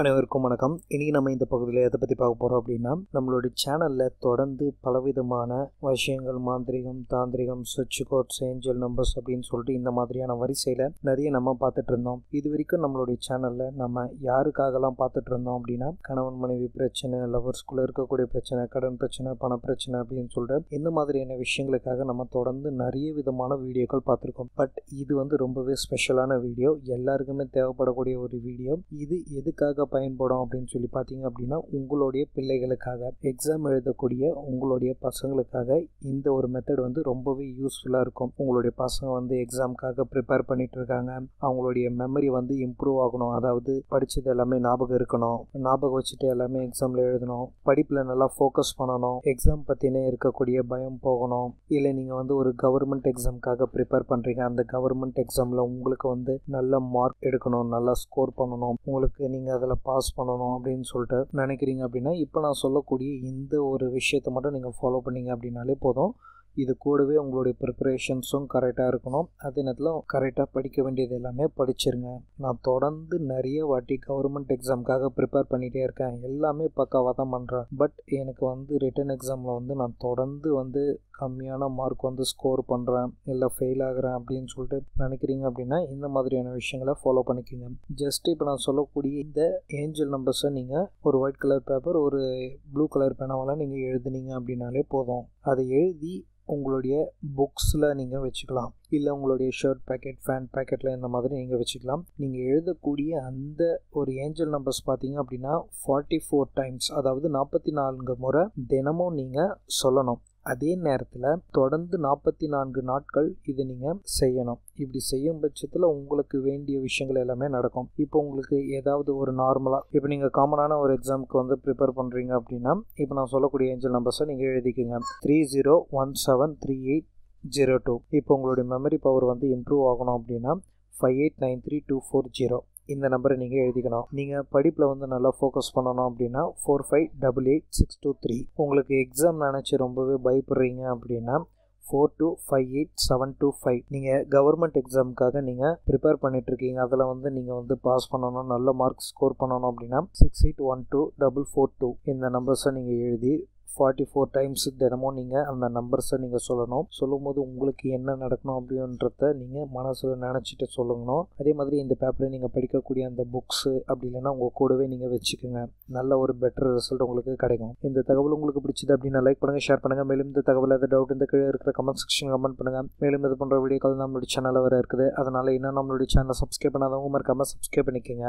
அனைவருக்கும் வணக்கம். இனி நம்ம இந்த பகுதியில் எதை பற்றி பார்க்க போகிறோம் அப்படின்னா நம்மளுடைய சேனலில் தொடர்ந்து பலவிதமான விஷயங்கள் மாந்திரிகம் தாந்திரிகம் சுவிட்ச் கோட்ஸ் ஏஞ்சல் நம்பர்ஸ் அப்படின்னு சொல்லிட்டு இந்த மாதிரியான வரிசையில் நிறைய நம்ம பார்த்துட்டு இருந்தோம். இது வரைக்கும் நம்மளுடைய சேனலில் நம்ம யாருக்காகலாம் பார்த்துட்டு இருந்தோம் அப்படின்னா கணவன் மனைவி பிரச்சனை லவர்ஸ்குள்ளே இருக்கக்கூடிய பிரச்சனை கடன் பிரச்சனை பண பிரச்சனை அப்படின்னு சொல்லிட்டு இந்த மாதிரியான விஷயங்களுக்காக நம்ம தொடர்ந்து நிறைய விதமான வீடியோக்கள் பார்த்துருக்கோம். பட் இது வந்து ரொம்பவே ஸ்பெஷலான வீடியோ. எல்லாருக்குமே தேவைப்படக்கூடிய ஒரு வீடியோ. இது எதுக்காக பயன்படும் அப்படின்னு சொல்லி பார்த்தீங்க அப்படின்னா உங்களுடைய பிள்ளைகளுக்காக எக்ஸாம் எழுதக்கூடிய உங்களுடைய பசங்களுக்காக இந்த ஒரு மெத்தட் வந்து ரொம்பவே யூஸ்ஃபுல்லாக இருக்கும். உங்களுடைய பசங்க வந்து எக்ஸாமுக்காக ப்ரிப்பேர் பண்ணிட்டு இருக்காங்க. அவங்களுடைய மெமரி வந்து இம்ப்ரூவ் ஆகணும். அதாவது படித்தது எல்லாமே ஞாபகம் இருக்கணும். ஞாபகம் வச்சுட்டு எல்லாமே எக்ஸாமில் எழுதணும். படிப்பில் நல்லா ஃபோக்கஸ் பண்ணணும். எக்ஸாம் பற்றினே இருக்கக்கூடிய பயம் போகணும். இல்லை நீங்கள் வந்து ஒரு கவர்மெண்ட் எக்ஸாமுக்காக ப்ரிப்பேர் பண்ணுறீங்க அந்த கவர்மெண்ட் எக்ஸாமில் உங்களுக்கு வந்து நல்ல மார்க் எடுக்கணும். நல்லா ஸ்கோர் பண்ணணும். உங்களுக்கு நீங்கள் அதில் பாஸ் பண்ணணும் அப்படின்னு சொல்லிட்டு நினைக்கிறீங்க அப்படின்னா இப்போ நான் சொல்லக்கூடிய இந்த ஒரு விஷயத்தை மட்டும் நீங்கள் ஃபாலோ பண்ணீங்க அப்படின்னாலே போதும். இது கூடவே உங்களுடைய ப்ரிப்பரேஷன்ஸும் கரெக்டாக இருக்கணும். அதே நேரத்தில் கரெக்டாக படிக்க வேண்டியது எல்லாமே படிச்சிருங்க. நான் தொடர்ந்து நிறைய வாட்டி கவர்மெண்ட் எக்ஸாமுக்காக ப்ரிப்பேர் பண்ணிகிட்டே இருக்கேன். எல்லாமே பக்காவாக தான் பண்ணுறேன் பட் எனக்கு வந்து ரிட்டன் எக்ஸாமில் வந்து நான் தொடர்ந்து வந்து கம்மியான மார்க் வந்து ஸ்கோர் பண்ணுறேன் இல்லை ஃபெயில் ஆகிறேன் அப்படின்னு சொல்லிட்டு நினைக்கிறீங்க அப்படின்னா இந்த மாதிரியான விஷயங்களை ஃபாலோ பண்ணிக்கோங்க. ஜஸ்ட் இப்போ நான் சொல்லக்கூடிய இந்த ஏஞ்சல் நம்பர்ஸை நீங்கள் ஒரு ஒயிட் கலர் பேப்பர் ஒரு ப்ளூ கலர் பேனாவெல்லாம் நீங்கள் எழுதுனீங்க அப்படின்னாலே போதும். அதை எழுதி உங்களுடைய புக்ஸில் நீங்கள் வச்சுக்கலாம். இல்லை உங்களுடைய ஷர்ட் பேக்கெட் ஃபேன் பேக்கெட்டில் இந்த மாதிரி நீங்கள் வச்சுக்கலாம். நீங்கள் எழுதக்கூடிய அந்த ஒரு ஏஞ்சல் நம்பர்ஸ் பார்த்தீங்க அப்படின்னா ஃபார்ட்டி ஃபோர் டைம்ஸ் அதாவது நாற்பத்தி நான்கு முறை தினமும் நீங்கள் சொல்லணும். அதே நேரத்தில் தொடர்ந்து நாற்பத்தி நான்கு நாட்கள் இதை நீங்கள் செய்யணும். இப்படி செய்யும் பட்சத்தில் உங்களுக்கு வேண்டிய விஷயங்கள் எல்லாமே நடக்கும். இப்போ உங்களுக்கு ஏதாவது ஒரு நார்மலாக இப்போ நீங்கள் காமனான ஒரு எக்ஸாமுக்கு வந்து ப்ரிப்பேர் பண்ணுறீங்க அப்படின்னா இப்போ நான் சொல்லக்கூடிய ஏஞ்சல் நம்பர்ஸை நீங்கள் எழுதிக்கோங்க. Three zero one seven three eight zero two இப்போ உங்களுடைய மெமரி பவர் வந்து இம்ப்ரூவ் ஆகணும் அப்படின்னா five eight nine three two four zero இந்த நம்பரை நீங்கள் எழுதிக்கணும். நீங்கள் படிப்பில் வந்து நல்லா ஃபோக்கஸ் பண்ணணும் அப்படின்னா four five double eight six two three உங்களுக்கு எக்ஸாம் நினச்சி ரொம்பவே பயப்படுறீங்க அப்படின்னா four two five eight seven two five நீங்கள் கவர்மெண்ட் எக்ஸாமுக்காக நீங்கள் ப்ரிப்பேர் பண்ணிகிட்ருக்கீங்க அதில் வந்து நீங்கள் வந்து பாஸ் பண்ணணும் நல்ல மார்க் ஸ்கோர் பண்ணணும் அப்படின்னா six eight one two double four two இந்த நம்பர்ஸை நீங்கள் எழுதி ஃபார்ட்டி ஃபோர் டைம்ஸ் தினமும் நீங்கள் அந்த நம்பர்ஸை நீங்கள் சொல்லணும். சொல்லும் போது உங்களுக்கு என்ன நடக்கணும் அப்படின்றத நீங்கள் மனசில் நினச்சிட்டு சொல்லணும். அதே மாதிரி இந்த பேப்பரில் நீங்கள் படிக்கக்கூடிய அந்த புக்ஸு அப்படி இல்லைன்னா உங்கள் கூடவே நீங்கள் வச்சுக்கோங்க. நல்ல ஒரு பெட்டர் ரிசல்ட் உங்களுக்கு கிடைக்கும். இந்த தகவல் உங்களுக்கு பிடிச்சது அப்படின்னா லைக் பண்ணுங்கள் ஷேர் பண்ணுங்கள் மேலும் இந்த தகவல் எதாவது டவுட் இந்த கீழே இருக்கிற கமெண்ட் செக்ஷன் கமெண்ட் பண்ணுங்கள் மேலும் இது போன்ற வீடியோக்கள் நம்மளுடைய சேனலில் வர இருக்குது. அதனால் இன்னும் நம்மளுடைய சேனலை சப்ஸ்கிரைப் பண்ணாதவங்க மறக்காமல் சப்ஸ்கிரைப் பண்ணிக்கோங்க.